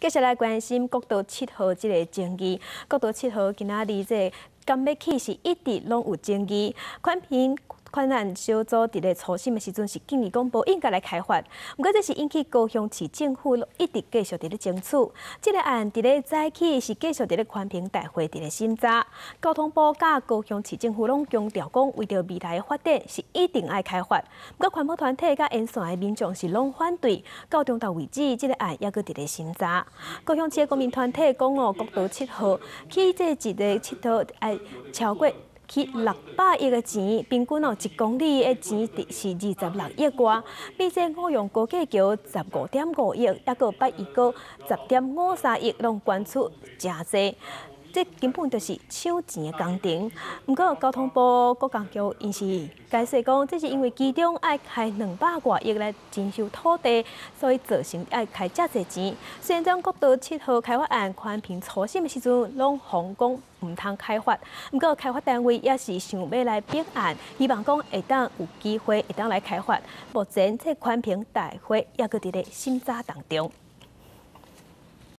接下来关心国道七号即个争议。国道七号今仔日这刚要起是一直拢有争议，宽频。困难小组伫咧初审的时阵是建议讲无应该来开发，毋过这是引起高雄市政府一直继续伫咧争取。这个案伫咧早起是继续伫咧宽平大会伫咧审查。交通部甲高雄市政府拢强调讲，为着未来的发展是一定爱开发。不过环保团体甲沿线的民众是拢反对。到中到为止，这个案还阁伫咧审查。高雄市的公民团体讲哦，国道七号起这一个七号爱超过。去六百亿的钱，平均哦一公里的钱是二十六亿多，比这我用高架桥十五点五亿，还个八亿个十点五三亿，拢捐出真济。这根本就是抢钱的工程。不过交通部国港局因是解释讲，这是因为其中要开两百多亿来征收土地，所以造成要开这侪钱。虽然讲国道七号开发案宽平初审的时阵，拢红讲唔通开发，不过开发单位也是想要来并案，希望讲会当有机会会当来开发。目前这宽平大会也搁伫咧审查当中。